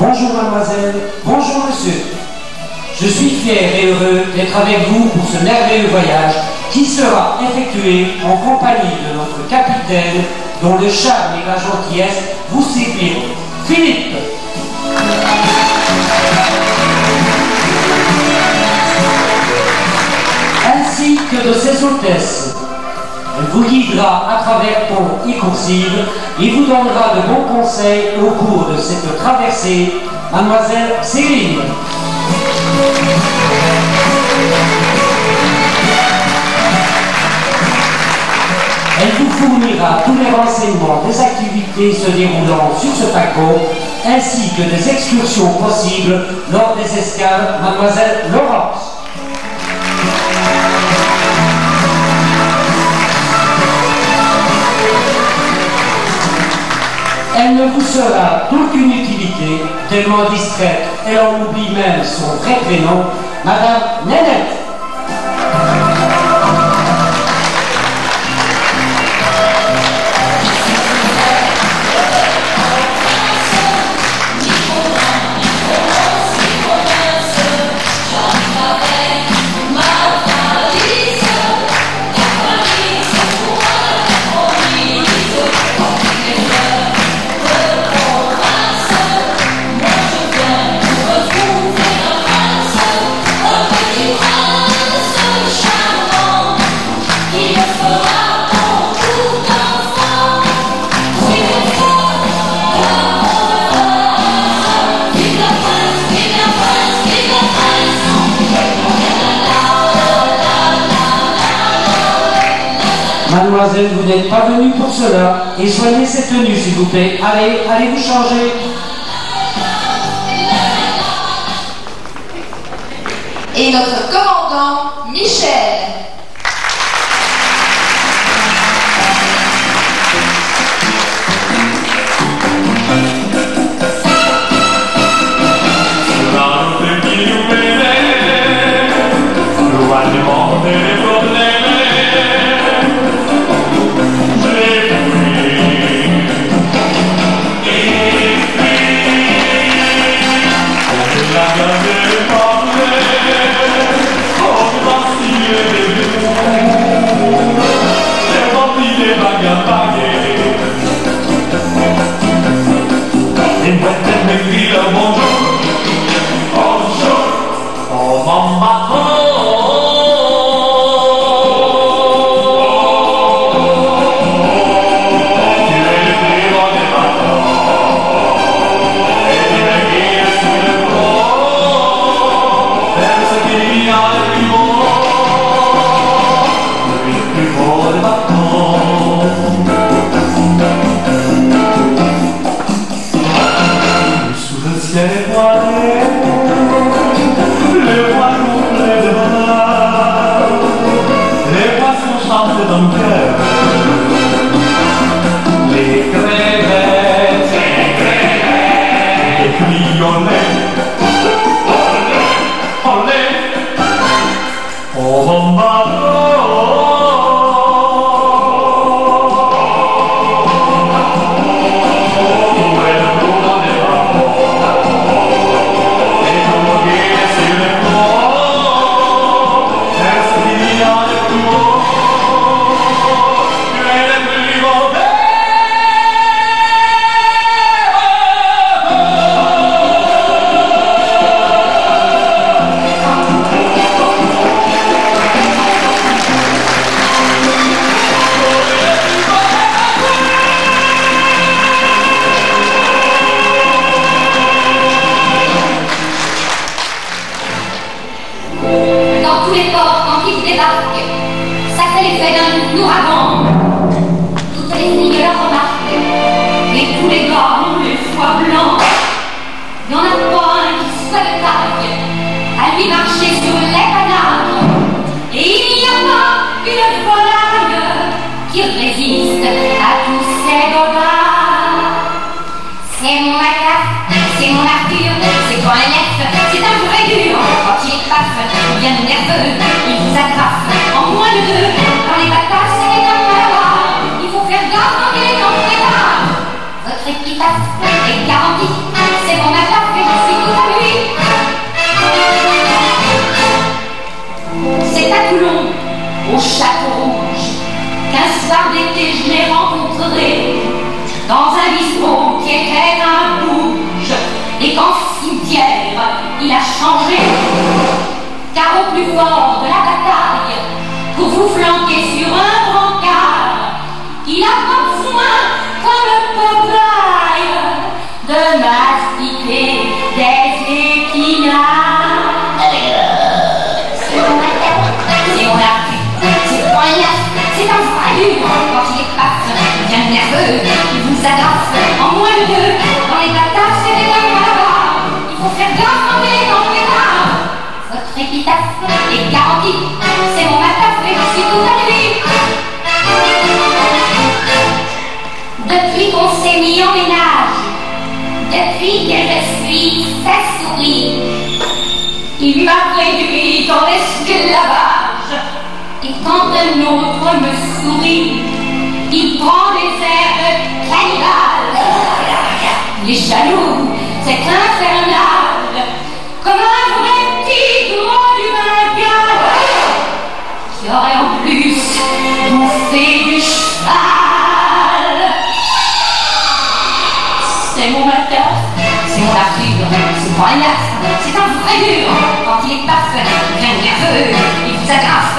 Bonjour mademoiselle, bonjour monsieur. Je suis fier et heureux d'être avec vous pour ce merveilleux voyage qui sera effectué en compagnie de notre capitaine dont le charme et la gentillesse vous séduiront. Philippe ainsi que de ses hôtesses. Elle vous guidera à travers ponts et coursives et vous donnera de bons conseils au cours de cette traversée, mademoiselle Céline. Elle vous fournira tous les renseignements des activités se déroulant sur ce paquebot, ainsi que des excursions possibles lors des escales Mademoiselle Laurence. Elle ne vous sera d'aucune utilité, tellement discrète, et on oublie même son vrai prénom, Madame Nénette. Mademoiselle, vous n'êtes pas venue pour cela. Et soignez cette tenue, s'il vous plaît. Allez, allez vous changer. Et notre commandant, Michel. Dans un bistrot qui était un bouge, et qu'en cimetière il a changé, car au plus fort de la bataille, pour vous flanquer sur un brancard, il a pas besoin, comme le Popeye, de mastiquer des épinards. Un quand il est devient nerveux, il vous agace en moins de. Dans les batailles, c'est des dames il faut faire gaffe il est dans les bras. Votre épitaphe est garantie, c'est mon attaque et je suis tout à lui. Depuis qu'on s'est mis en ménage, depuis que je suis sa souris, il m'a réduit en esclavage. Et quand un autre Il est jaloux, c'est infernal, comme un vrai tigre du Bengale, qui aurait en plus bouffé du cheval? C'est mon matin, c'est mon arture, c'est mon agnace, c'est un vrai dur. Quand il est paf, il devient nerveux, il vous agrafe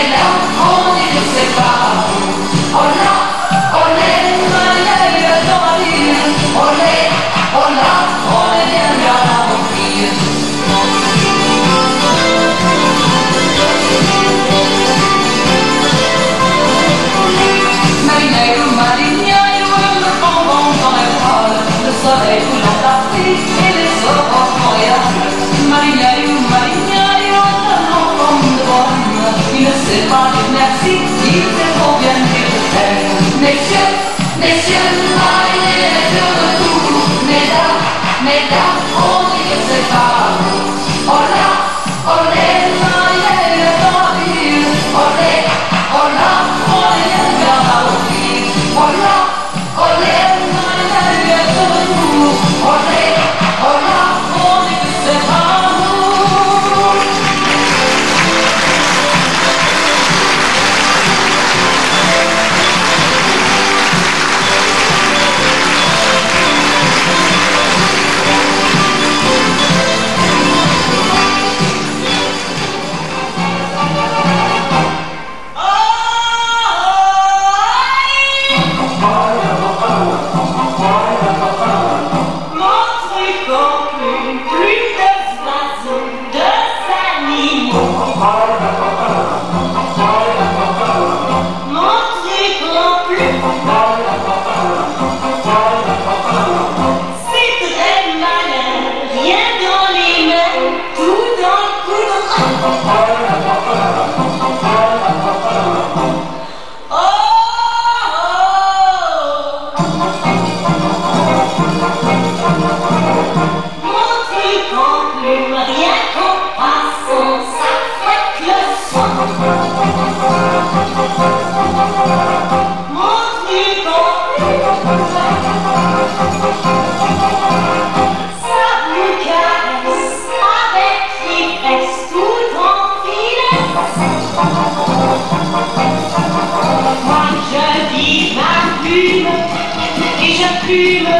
Hello. messieurs, messieurs, soyez heureux, mesdames, mesdames, feel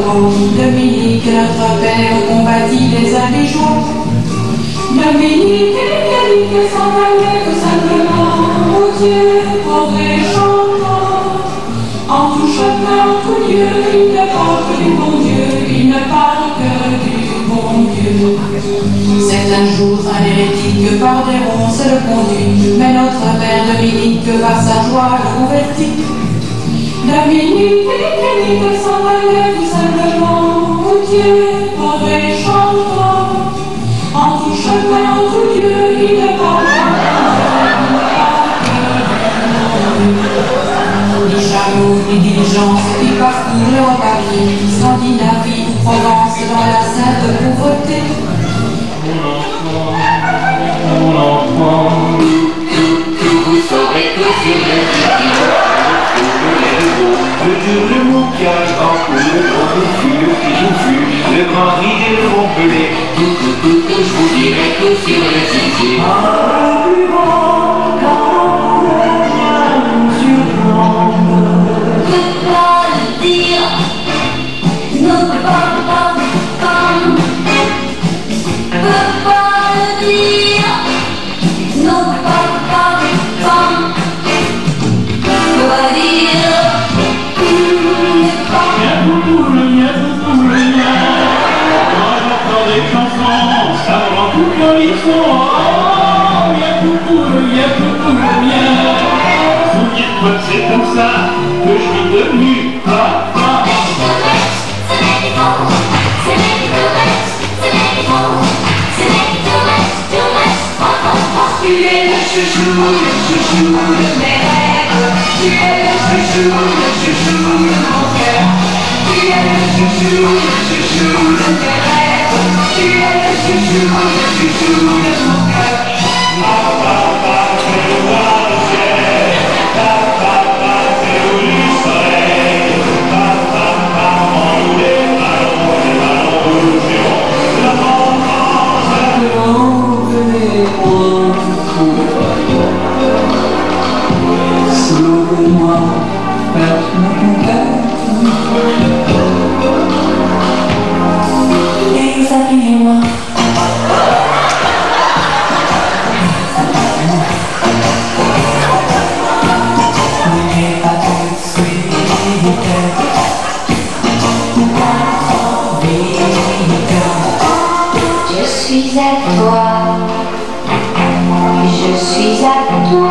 Dominique, notre père, combattit les indigents. Dominique et Calique s'en allaient simplement au Dieu, pauvre et chantant. En tout chemin, tout lieu, il ne parle que du bon Dieu, il ne parle que du bon Dieu. C'est un jour un hérétique par des ronces le conduit, mais notre père Dominique par sa joie le convertit. Et Calique s'en allaient tout simplement Dieu, pauvre chantant. En tout chemin, en tout lieu, il ne parle ni chameau, ni qui pied, Scandinavie ou Provence dans la sainte pauvreté. Mon enfant, mon enfant, vous saurez sur les le dur, le moucage, en cours, le grand bouffu, le petit bouffu, le grand ride et le rompelé, tout, tout, tout, tout, je vous dirai tout sur les zizi. 许下